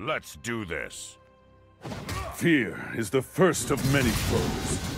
Let's do this. Fear is the first of many foes.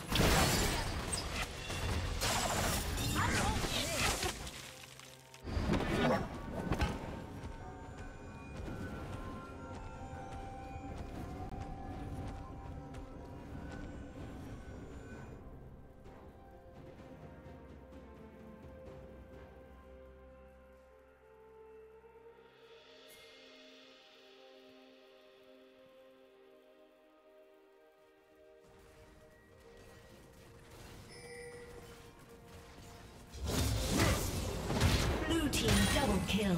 Kill.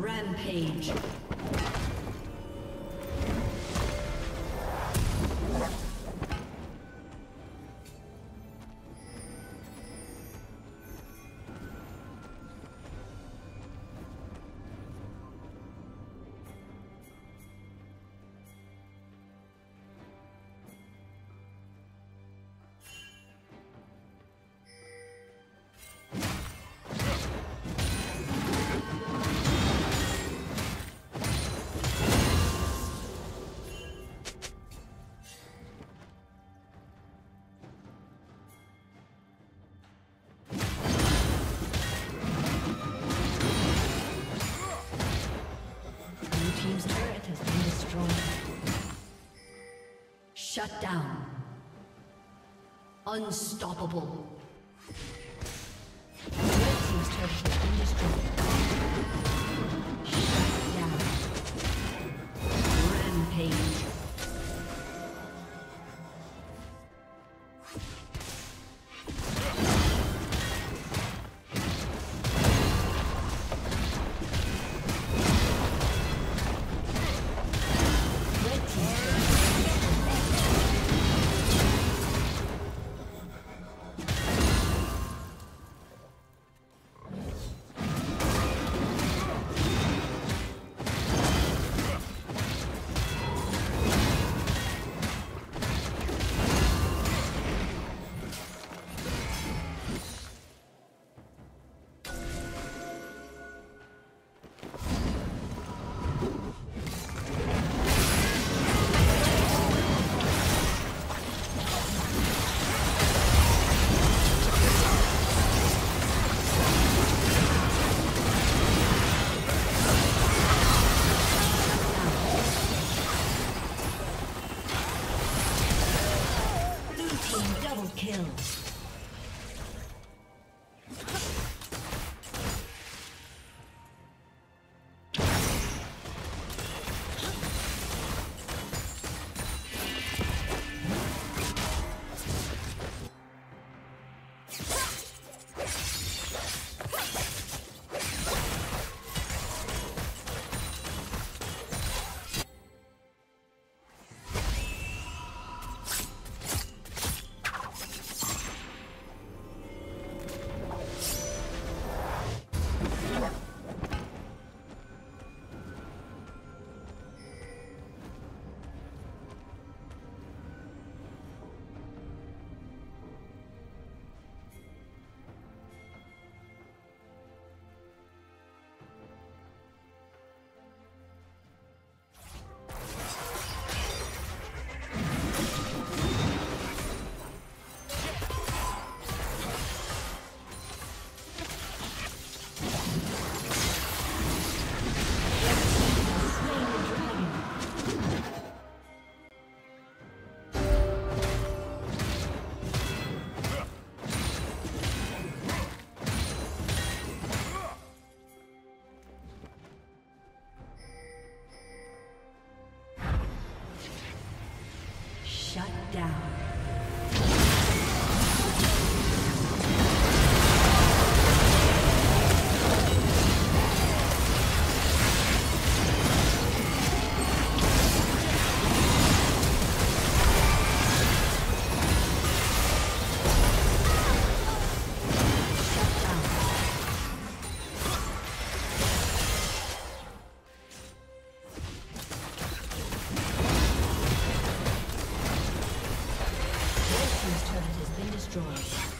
Rampage. Shut down. Unstoppable. Rampage. destroyed.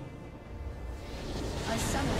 A summoner.